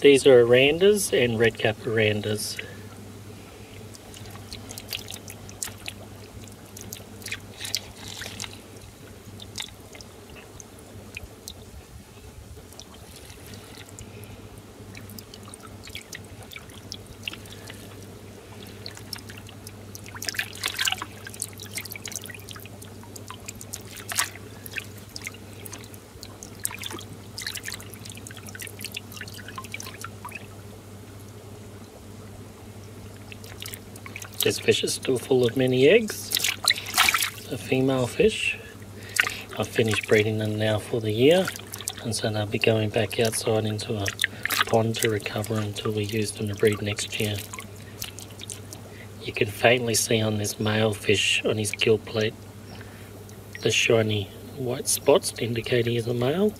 These are Orandas and red cap Orandas. This fish is still full of many eggs. A female fish. I've finished breeding them now for the year and so they'll be going back outside into a pond to recover until we use them to breed next year. You can faintly see on this male fish on his gill plate the shiny white spots indicate he is a male.